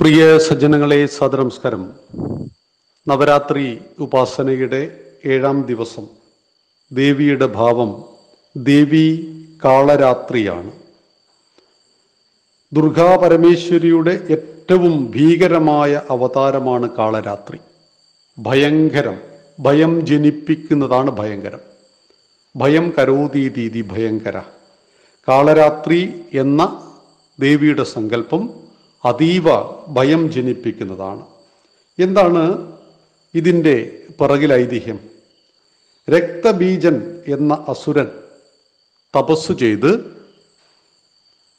പ്രിയ സജ്ജനങ്ങളെ സദനമസ്കാരം നവരാത്രി ഉപാസനയുടെ ഏഴാം ദിവസം. ദേവിയുടെ ഭാവം ദേവി കാളരാത്രിയാണ്. ദുർഗാ പരമേശ്വരിയുടെ ഏറ്റവും ഭീകരമായ അവതാരമാണ് കാളരാത്രി. ഭയങ്കരം ഭയം ജനിപ്പിക്കുന്നതാണ് ഭയങ്കരം. ഭയം കരോതീതീതി ഭയങ്കര. കാളരാത്രി എന്ന ദേവിയുടെ സങ്കല്പം അതീവ ഭയം ജനിപ്പിക്കുന്നതാണ്. എന്താണ് ഇതിന്റെ പിറകിൽ ഐതിഹ്യം രക്തബീജൻ എന്ന അസുരൻ തപസ് ചെയ്ത്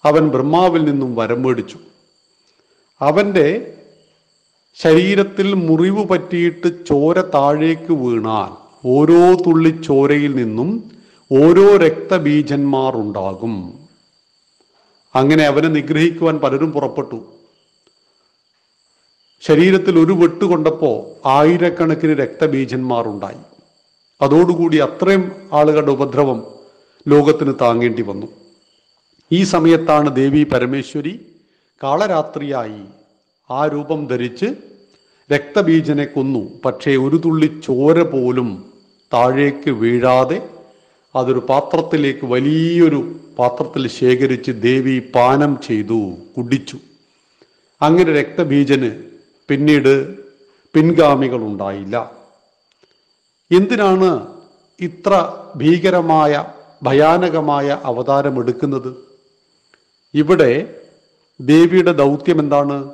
അവൻ ബ്രഹ്മാവിൽ നിന്നും വരം മേടിച്ചു. അവന്റെ ശരീരത്തിൽ മുറിവ് പറ്റിയിട്ട് ചോര താഴേക്ക് വീണാൽ ഓരോ തുള്ളി ചോരയിൽ നിന്നും ഓരോ രക്തബീജന്മാർ ഉണ്ടാകും. അങ്ങനെ അവനെ നിഗ്രഹിക്കുവാൻ പലരും പുറപ്പെട്ടു. ശരീരത്തിൽ ഒരു വെട്ട് കൊണ്ടപ്പോൾ ആയിരക്കണക്കിന് രക്തബീജന്മാരുണ്ടായി. അതോടുകൂടി അത്രയും ആളുകളുടെ ഉപദ്രവം ലോകത്തിന് താങ്ങേണ്ടി വന്നു. ഈ സമയത്താണ് ദേവി പരമേശ്വരി കാളരാത്രിയായി ആ രൂപം ധരിച്ച് രക്തബീജനെ കൊന്നു. പക്ഷേ ഒരു തുള്ളി ചോര പോലും താഴേക്ക് വീഴാതെ അതൊരു പാത്രത്തിലേക്ക് വലിയൊരു പാത്രത്തിൽ ശേഖരിച്ച് ദേവി പാനം ചെയ്തു കുടിച്ചു. അങ്ങനെ രക്തബീജന് പിന്നീട് പിൻഗാമികൾ ഉണ്ടായില്ല എന്തിനാണ് ഇത്ര ഭീകരമായ ഭയാനകമായ അവതാരം എടുക്കുന്നത്? ഇവിടെ ദേവിയുടെ ദൗത്യം എന്താണ്?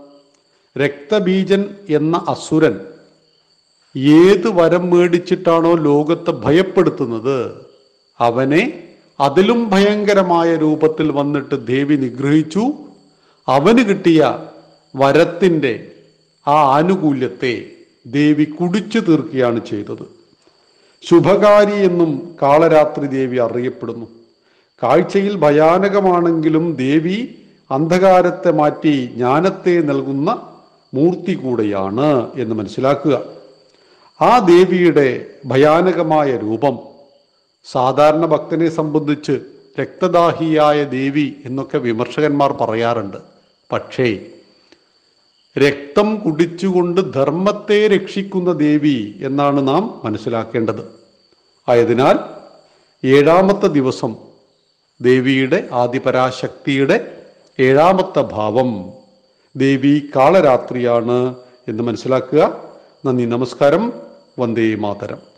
രക്തബീജൻ എന്ന അസുരൻ ഏത് വരം മേടിച്ചിട്ടാണോ ലോകത്തെ ഭയപ്പെടുത്തുന്നത്? അവനെ അതിലും ഭയങ്കരമായ രൂപത്തിൽ വന്നിട്ട് ദേവി നിഗ്രഹിച്ചു. അവന് കിട്ടിയ വരത്തിന്റെ ആ ആനുകൂല്യത്തെ ദേവി കുടിച്ചു തീർക്കുകയാണ് ചെയ്തത്. ശുഭകാരി എന്നും കാളരാത്രി ദേവി അറിയപ്പെടുന്നു. കാഴ്ചയിൽ ഭയാനകമാണെങ്കിലും ദേവി അന്ധകാരത്തെ മാറ്റി ജ്ഞാനത്തെ നൽകുന്ന മൂർത്തി കൂടെയാണ് എന്ന് മനസ്സിലാക്കുക. ആ ദേവിയുടെ ഭയാനകമായ രൂപം സാധാരണ ഭക്തനെ സംബന്ധിച്ച് രക്തദാഹിയായ ദേവി എന്നൊക്കെ വിമർശകന്മാർ പറയാറുണ്ട്. പക്ഷേ രക്തം കുടിച്ചുകൊണ്ട് ധർമ്മത്തെ രക്ഷിക്കുന്ന ദേവി എന്നാണ് നാം മനസ്സിലാക്കേണ്ടത്. ആയതിനാൽ ഏഴാമത്തെ ദിവസം ദേവിയുടെ ആദിപരാശക്തിയുടെ ഏഴാമത്തെ ഭാവം ദേവി കാളരാത്രിയാണ് എന്ന് മനസ്സിലാക്കുക. നന്ദി നമസ്കാരം. വന്ദേ മാതരം.